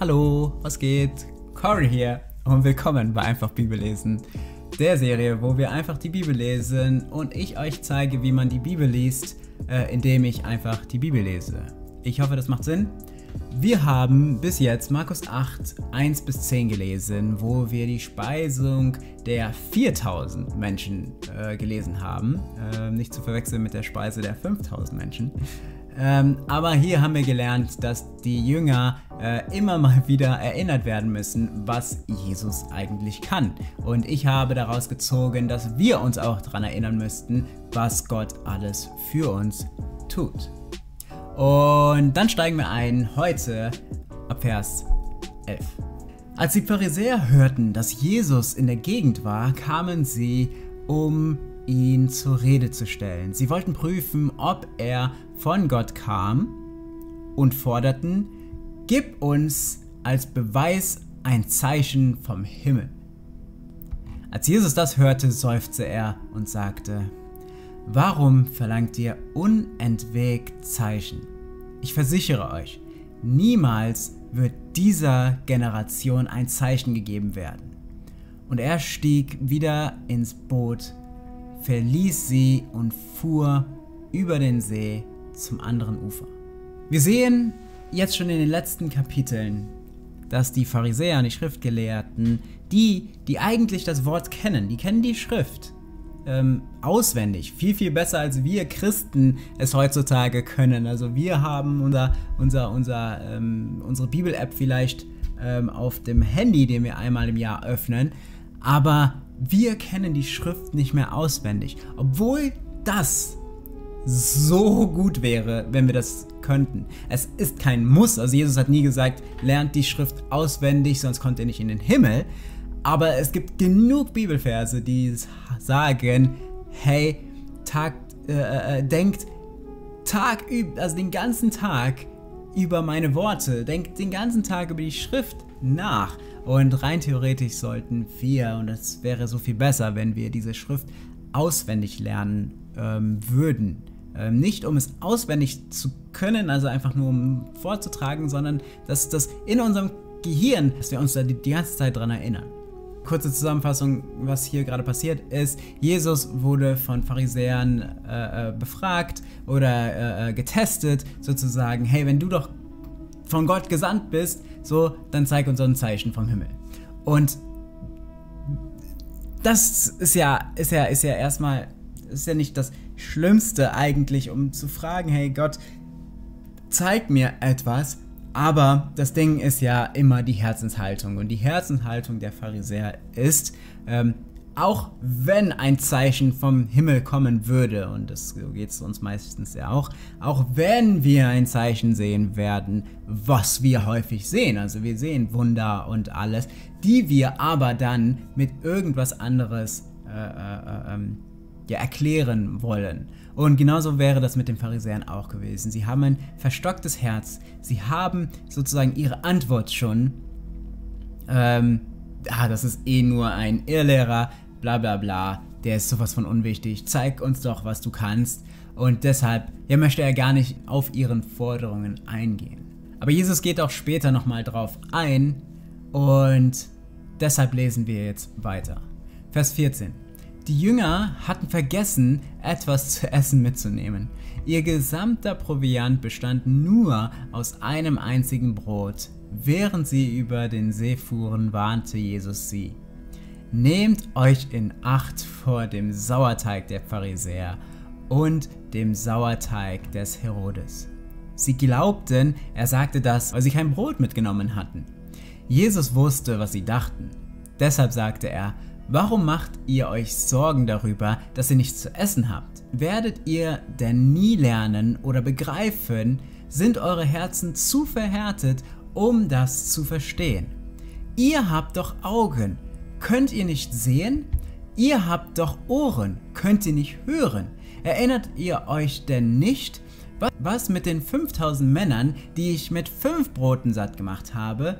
Hallo, was geht? Cory hier und willkommen bei Einfach Bibellesen, der Serie, wo wir einfach die Bibel lesen und ich euch zeige, wie man die Bibel liest, äh, indem ich einfach die Bibel lese. Ich hoffe, das macht Sinn. Wir haben bis jetzt Markus 8, 1 bis 10 gelesen, wo wir die Speisung der 4000 Menschen äh, gelesen haben. Äh, nicht zu verwechseln mit der Speise der 5000 Menschen. Ähm, aber hier haben wir gelernt, dass die Jünger äh, immer mal wieder erinnert werden müssen, was Jesus eigentlich kann. Und ich habe daraus gezogen, dass wir uns auch daran erinnern müssten, was Gott alles für uns tut. Und dann steigen wir ein heute ab Vers 11. Als die Pharisäer hörten, dass Jesus in der Gegend war, kamen sie, um ihn zur Rede zu stellen. Sie wollten prüfen, ob er von Gott kam und forderten, Gib uns als Beweis ein Zeichen vom Himmel. Als Jesus das hörte, seufzte er und sagte, Warum verlangt ihr unentwegt Zeichen? Ich versichere euch, niemals wird dieser Generation ein Zeichen gegeben werden. Und er stieg wieder ins Boot, verließ sie und fuhr über den See zum anderen Ufer. Wir sehen jetzt schon in den letzten Kapiteln, dass die Pharisäer die Schriftgelehrten, die, die eigentlich das Wort kennen, die kennen die Schrift ähm, auswendig, viel, viel besser als wir Christen es heutzutage können. Also wir haben unser, unser, unser, ähm, unsere Bibel-App vielleicht ähm, auf dem Handy, den wir einmal im Jahr öffnen, aber wir kennen die Schrift nicht mehr auswendig, obwohl das so gut wäre, wenn wir das könnten. Es ist kein Muss. Also Jesus hat nie gesagt, lernt die Schrift auswendig, sonst kommt ihr nicht in den Himmel. Aber es gibt genug Bibelverse, die sagen, hey, Tag, äh, äh, äh denkt Tag, also den ganzen Tag über meine Worte, denkt den ganzen Tag über die Schrift nach. Und rein theoretisch sollten wir, und es wäre so viel besser, wenn wir diese Schrift auswendig lernen ähm, würden. Ähm, nicht um es auswendig zu können, also einfach nur um vorzutragen, sondern dass das in unserem Gehirn, dass wir uns da die, die ganze Zeit dran erinnern. Kurze Zusammenfassung, was hier gerade passiert ist. Jesus wurde von Pharisäern äh, äh befragt oder äh, äh, getestet, sozusagen, hey, wenn du doch von Gott gesandt bist, so, dann zeig uns so ein Zeichen vom Himmel. Und das ist ja, ist ja, ist ja erstmal, ist ja nicht das Schlimmste eigentlich, um zu fragen, hey Gott, zeig mir etwas. Aber das Ding ist ja immer die Herzenshaltung. Und die Herzenshaltung der Pharisäer ist, ähm, auch wenn ein Zeichen vom Himmel kommen würde, und das geht es uns meistens ja auch, auch wenn wir ein Zeichen sehen werden, was wir häufig sehen, also wir sehen Wunder und alles, die wir aber dann mit irgendwas anderes äh, äh, ähm, ja, erklären wollen. Und genauso wäre das mit den Pharisäern auch gewesen. Sie haben ein verstocktes Herz. Sie haben sozusagen ihre Antwort schon. Ähm, ah, das ist eh nur ein Irrlehrer, bla bla bla. Der ist sowas von unwichtig. Zeig uns doch, was du kannst. Und deshalb ja, möchte er gar nicht auf ihren Forderungen eingehen. Aber Jesus geht auch später nochmal drauf ein. Und deshalb lesen wir jetzt weiter. Vers 14. Die Jünger hatten vergessen, etwas zu essen mitzunehmen. Ihr gesamter Proviant bestand nur aus einem einzigen Brot. Während sie über den See fuhren, warnte Jesus sie. Nehmt euch in Acht vor dem Sauerteig der Pharisäer und dem Sauerteig des Herodes. Sie glaubten, er sagte das, weil sie kein Brot mitgenommen hatten. Jesus wusste, was sie dachten. Deshalb sagte er, Warum macht ihr euch Sorgen darüber, dass ihr nichts zu essen habt? Werdet ihr denn nie lernen oder begreifen, sind eure Herzen zu verhärtet, um das zu verstehen? Ihr habt doch Augen, könnt ihr nicht sehen? Ihr habt doch Ohren, könnt ihr nicht hören? Erinnert ihr euch denn nicht, was mit den 5000 Männern, die ich mit fünf Broten satt gemacht habe,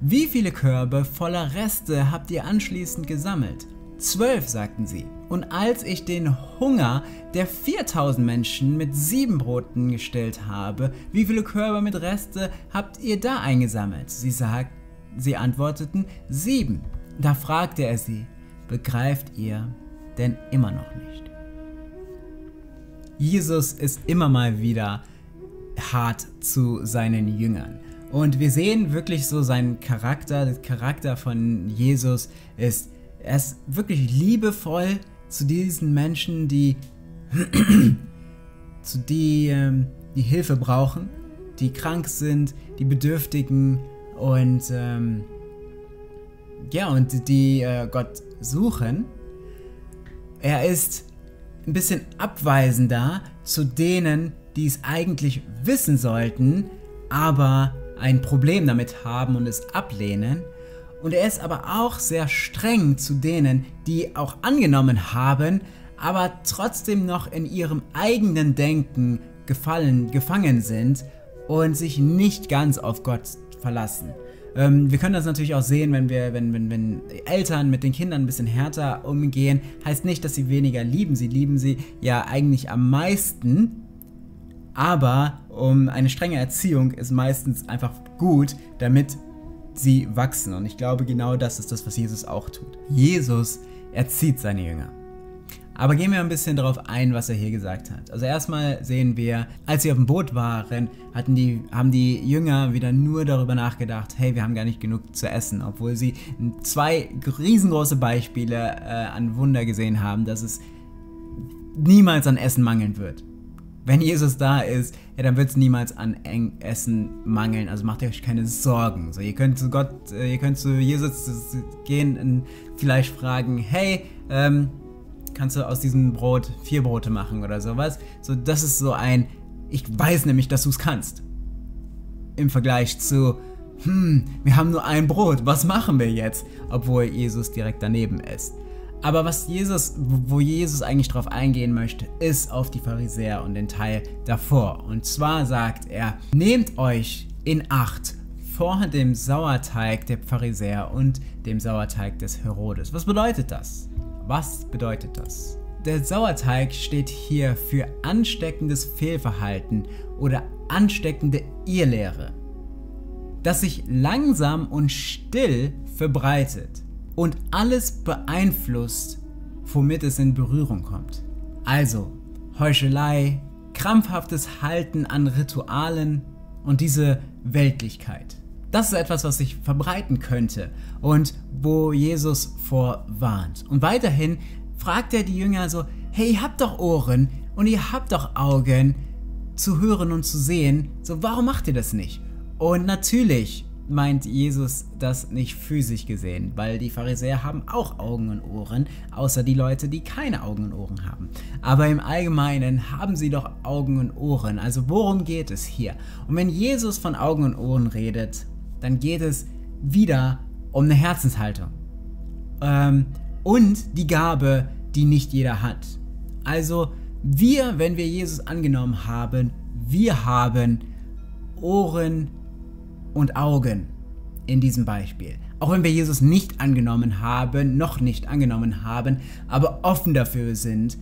wie viele Körbe voller Reste habt ihr anschließend gesammelt? Zwölf, sagten sie. Und als ich den Hunger der 4000 Menschen mit sieben Broten gestillt habe, wie viele Körper mit Reste habt ihr da eingesammelt? Sie sagt, sie antworteten, sieben. Da fragte er sie, begreift ihr denn immer noch nicht? Jesus ist immer mal wieder hart zu seinen Jüngern. Und wir sehen wirklich so seinen Charakter. Der Charakter von Jesus ist, er ist wirklich liebevoll zu diesen Menschen, die, zu die, ähm, die Hilfe brauchen, die krank sind, die Bedürftigen und ähm, ja, und die äh, Gott suchen. Er ist ein bisschen abweisender zu denen, die es eigentlich wissen sollten, aber ein Problem damit haben und es ablehnen. Und er ist aber auch sehr streng zu denen, die auch angenommen haben, aber trotzdem noch in ihrem eigenen Denken gefallen, gefangen sind und sich nicht ganz auf Gott verlassen. Ähm, wir können das natürlich auch sehen, wenn wir, wenn, wenn, wenn Eltern mit den Kindern ein bisschen härter umgehen, heißt nicht, dass sie weniger lieben. Sie lieben sie ja eigentlich am meisten. Aber um eine strenge Erziehung ist meistens einfach gut, damit sie wachsen. Und ich glaube, genau das ist das, was Jesus auch tut. Jesus erzieht seine Jünger. Aber gehen wir ein bisschen darauf ein, was er hier gesagt hat. Also erstmal sehen wir, als sie auf dem Boot waren, hatten die, haben die Jünger wieder nur darüber nachgedacht, hey, wir haben gar nicht genug zu essen, obwohl sie zwei riesengroße Beispiele äh, an Wunder gesehen haben, dass es niemals an Essen mangeln wird. Wenn Jesus da ist, ja, dann wird es niemals an Essen mangeln. Also macht euch keine Sorgen. So, ihr könnt zu Gott, äh, ihr könnt zu Jesus gehen und vielleicht fragen, hey, ähm, kannst du aus diesem Brot vier Brote machen oder sowas. So, das ist so ein, ich weiß nämlich, dass du es kannst. Im Vergleich zu, hm, wir haben nur ein Brot, was machen wir jetzt? Obwohl Jesus direkt daneben ist. Aber was Jesus, wo Jesus eigentlich drauf eingehen möchte, ist auf die Pharisäer und den Teil davor. Und zwar sagt er, nehmt euch in Acht vor dem Sauerteig der Pharisäer und dem Sauerteig des Herodes. Was bedeutet das? Was bedeutet das? Der Sauerteig steht hier für ansteckendes Fehlverhalten oder ansteckende Irrlehre, das sich langsam und still verbreitet und alles beeinflusst, womit es in Berührung kommt. Also Heuchelei, krampfhaftes Halten an Ritualen und diese Weltlichkeit. Das ist etwas, was sich verbreiten könnte und wo Jesus vorwarnt. Und weiterhin fragt er die Jünger so, hey, ihr habt doch Ohren und ihr habt doch Augen zu hören und zu sehen, so warum macht ihr das nicht? Und natürlich meint Jesus das nicht physisch gesehen, weil die Pharisäer haben auch Augen und Ohren, außer die Leute, die keine Augen und Ohren haben. Aber im Allgemeinen haben sie doch Augen und Ohren. Also worum geht es hier? Und wenn Jesus von Augen und Ohren redet, dann geht es wieder um eine Herzenshaltung. Ähm, und die Gabe, die nicht jeder hat. Also wir, wenn wir Jesus angenommen haben, wir haben Ohren und Augen in diesem Beispiel. Auch wenn wir Jesus nicht angenommen haben, noch nicht angenommen haben, aber offen dafür sind,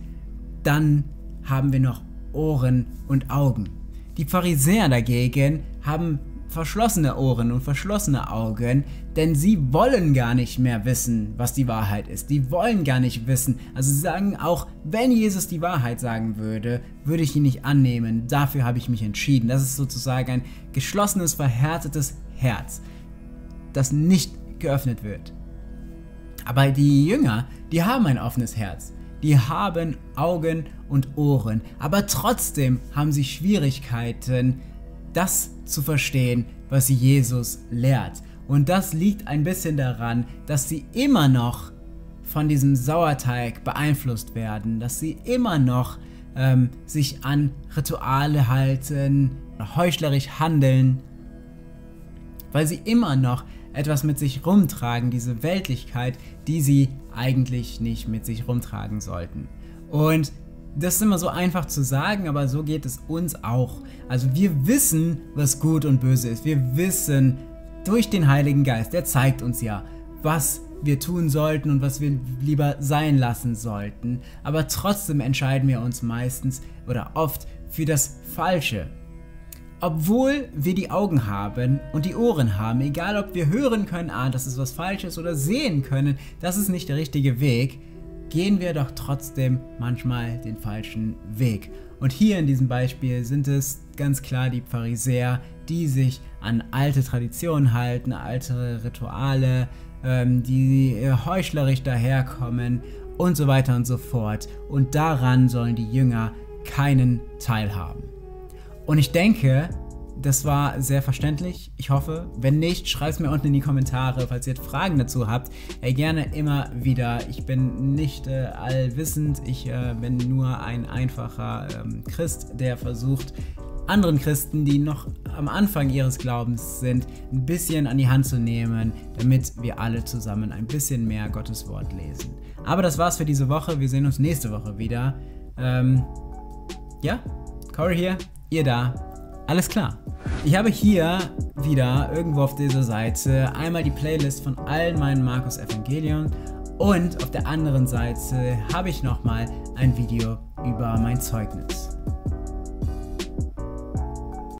dann haben wir noch Ohren und Augen. Die Pharisäer dagegen haben verschlossene Ohren und verschlossene Augen, denn sie wollen gar nicht mehr wissen, was die Wahrheit ist. Die wollen gar nicht wissen. Also sie sagen auch, wenn Jesus die Wahrheit sagen würde, würde ich ihn nicht annehmen. Dafür habe ich mich entschieden. Das ist sozusagen ein geschlossenes, verhärtetes Herz, das nicht geöffnet wird. Aber die Jünger, die haben ein offenes Herz. Die haben Augen und Ohren, aber trotzdem haben sie Schwierigkeiten, das zu verstehen, was Jesus lehrt. Und das liegt ein bisschen daran, dass sie immer noch von diesem Sauerteig beeinflusst werden, dass sie immer noch ähm, sich an Rituale halten, heuchlerisch handeln, weil sie immer noch etwas mit sich rumtragen, diese Weltlichkeit, die sie eigentlich nicht mit sich rumtragen sollten. Und das ist immer so einfach zu sagen, aber so geht es uns auch. Also wir wissen, was gut und böse ist. Wir wissen durch den Heiligen Geist, der zeigt uns ja, was wir tun sollten und was wir lieber sein lassen sollten. Aber trotzdem entscheiden wir uns meistens oder oft für das Falsche. Obwohl wir die Augen haben und die Ohren haben, egal ob wir hören können, ah, das ist was Falsches oder sehen können, das ist nicht der richtige Weg, gehen wir doch trotzdem manchmal den falschen Weg. Und hier in diesem Beispiel sind es ganz klar die Pharisäer, die sich an alte Traditionen halten, alte Rituale, ähm, die äh, heuchlerisch daherkommen und so weiter und so fort. Und daran sollen die Jünger keinen Teil haben. Und ich denke, das war sehr verständlich. Ich hoffe. Wenn nicht, schreibt es mir unten in die Kommentare, falls ihr Fragen dazu habt. Äh, gerne immer wieder. Ich bin nicht äh, allwissend. Ich äh, bin nur ein einfacher ähm, Christ, der versucht, anderen Christen, die noch am Anfang ihres Glaubens sind, ein bisschen an die Hand zu nehmen, damit wir alle zusammen ein bisschen mehr Gottes Wort lesen. Aber das war's für diese Woche. Wir sehen uns nächste Woche wieder. Ähm, ja, Corey hier, ihr da. Alles klar. Ich habe hier wieder irgendwo auf dieser Seite einmal die Playlist von allen meinen Markus Evangelion und auf der anderen Seite habe ich nochmal ein Video über mein Zeugnis.